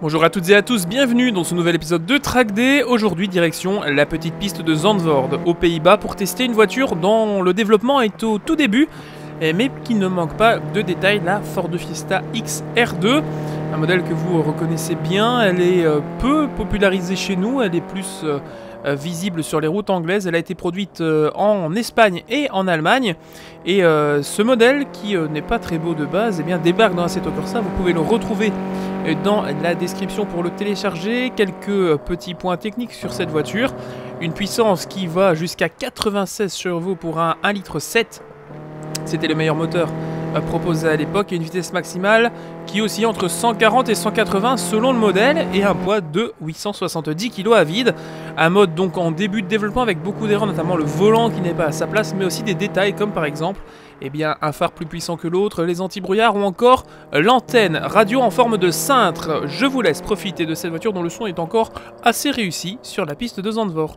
Bonjour à toutes et à tous, bienvenue dans ce nouvel épisode de Track. Aujourd'hui, direction la petite piste de Zandvoort, aux Pays-Bas, pour tester une voiture dont le développement est au tout début, eh, mais qui ne manque pas de détails, la Ford Fiesta XR2. Un modèle que vous reconnaissez bien, elle est euh, peu popularisée chez nous, elle est plus euh, visible sur les routes anglaises. Elle a été produite en Espagne et en Allemagne. Et ce modèle, qui n'est pas très beau de base, eh bien, débarque dans Assetto Corsa. Vous pouvez le retrouver dans la description pour le télécharger. Quelques petits points techniques sur cette voiture. Une puissance qui va jusqu'à 96 chevaux pour un 1,7 litre. C'était le meilleur moteur proposé à l'époque une vitesse maximale qui oscille entre 140 et 180 selon le modèle et un poids de 870 kg à vide. Un mode donc en début de développement avec beaucoup d'erreurs, notamment le volant qui n'est pas à sa place, mais aussi des détails comme par exemple eh bien, un phare plus puissant que l'autre, les anti-brouillards ou encore l'antenne radio en forme de cintre. Je vous laisse profiter de cette voiture dont le son est encore assez réussi sur la piste de Zandvoort.